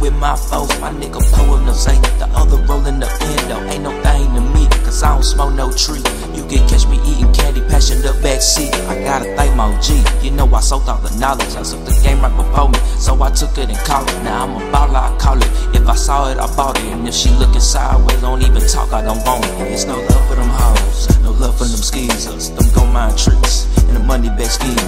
with my foes. My nigga poem no say the other rolling the window. Ain't no thing to me, cause I don't smoke no tree. You can catch me eating candy, passion the backseat. I gotta thank my OG. You know I soaked all the knowledge. I took the game right before me, so I took it and called it. Now I'm a baller, I call it. If I saw it, I bought it. And if she looking sideways, don't even talk, I don't want it. It's no love for them hoes, no love for them skeezers, them go mind tricks, and the money back schemes.